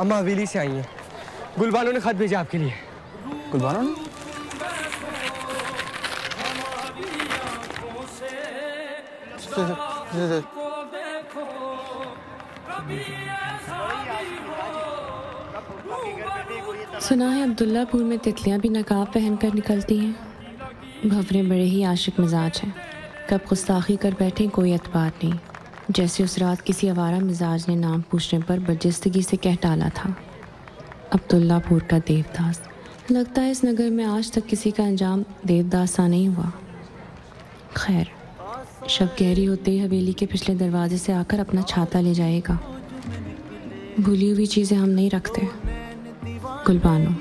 अम्मा हवेली से आई हैं। गुलबानो ने खत भेजा आपके लिए। गुलबानो ने? सुना है अब्दुल्लापुर में तितलियाँ भी नकाब पहनकर निकलती हैं। भवरे बड़े ही आशिक मिजाज हैं। कब गुस्ताखी कर बैठे कोई एतबार नहीं। जैसे उस रात किसी आवारा मिजाज ने नाम पूछने पर बर्जस्तगी से कह टाला था। अब्दुल्लापुर का देवदास। लगता है इस नगर में आज तक किसी का अंजाम देवदास सा नहीं हुआ। खैर, शब गहरी होते ही हवेली के पिछले दरवाजे से आकर अपना छाता ले जाएगा। भूली हुई चीज़ें हम नहीं रखते। गुलबानो